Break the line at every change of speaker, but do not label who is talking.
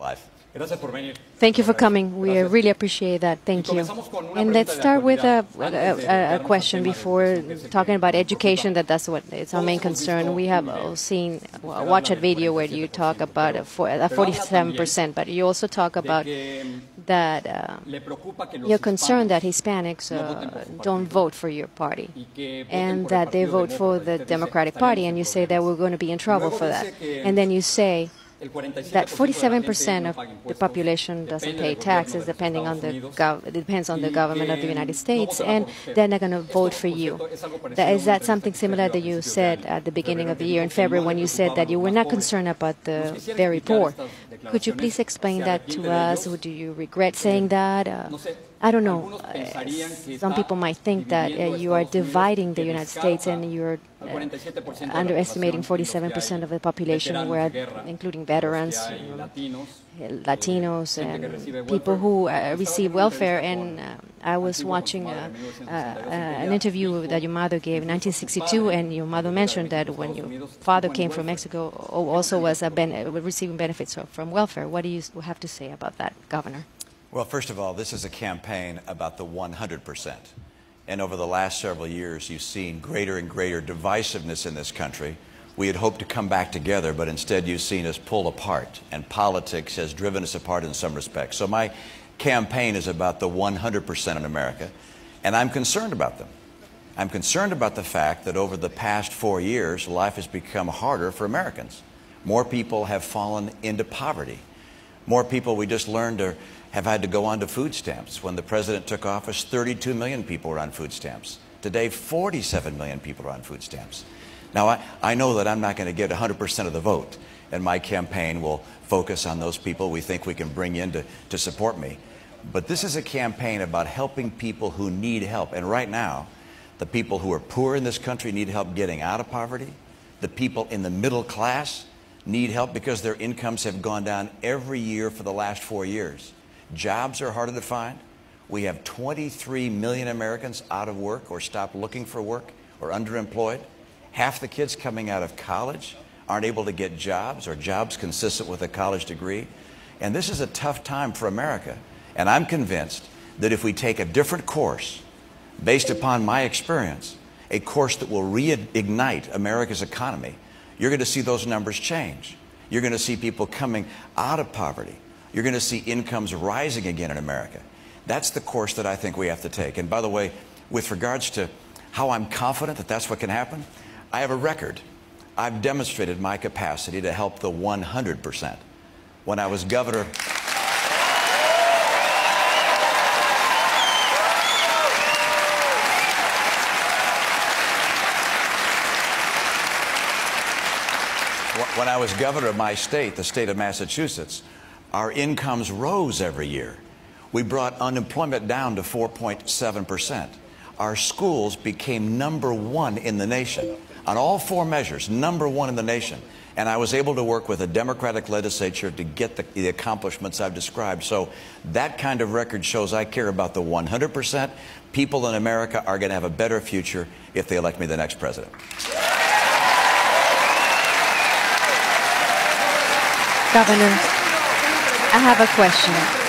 life.
Thank you for coming. We really appreciate that. Thank you. And let's start with a, a, a, question before talking about education. That that's what it's our main concern. We have seen watch a video where you talk about a 47 percent, but you also talk about that uh, you're concerned that Hispanics uh, don't vote for your party and that they vote for the Democratic Party, and you say that we're going to be in trouble for that. And then you say that 47% of the population doesn't pay taxes, depending on the it depends on the government of the United States, and they're not going to vote for you. That, is that something similar that you said at the beginning of the year in February when you said that you were not concerned about the very poor? Could you please explain that to us? Or do you regret saying that? Uh, I don't know. Uh, some people might think that uh, you are dividing the United States and you're uh, underestimating 47% of the population, where, including veterans, Latinos, and people who uh, receive welfare. And uh, I was watching uh, an interview that your mother gave in 1962, and your mother mentioned that when your father came from Mexico, also was ben receiving benefits from welfare. What do you have to say about that, Governor?
Well, first of all, this is a campaign about the 100%. And over the last several years, you've seen greater and greater divisiveness in this country. We had hoped to come back together, but instead you've seen us pull apart, and politics has driven us apart in some respects. So my campaign is about the 100% in America, and I'm concerned about them. I'm concerned about the fact that over the past four years, life has become harder for Americans. More people have fallen into poverty. More people, we just learned, to have had to go on to food stamps. When the president took office, 32 million people were on food stamps. Today, 47 million people are on food stamps. Now, I, I know that I'm not going to get 100% of the vote, and my campaign will focus on those people we think we can bring in to, to support me. But this is a campaign about helping people who need help. And right now, the people who are poor in this country need help getting out of poverty. The people in the middle class need help because their incomes have gone down every year for the last four years. Jobs are harder to find. We have 23 million Americans out of work or stopped looking for work or underemployed. Half the kids coming out of college aren't able to get jobs or jobs consistent with a college degree. And this is a tough time for America. And I'm convinced that if we take a different course based upon my experience, a course that will reignite America's economy, you're going to see those numbers change. You're going to see people coming out of poverty. You're going to see incomes rising again in America. That's the course that I think we have to take. And by the way, with regards to how I'm confident that that's what can happen, I have a record. I've demonstrated my capacity to help the 100%. When I was governor, when I was governor of my state, the state of Massachusetts, our incomes rose every year. We brought unemployment down to 4.7%. Our schools became number one in the nation on all four measures, number one in the nation. And I was able to work with a Democratic legislature to get the, the accomplishments I've described. So that kind of record shows I care about the 100%. People in America are going to have a better future if they elect me the next president.
Governor, I have a question.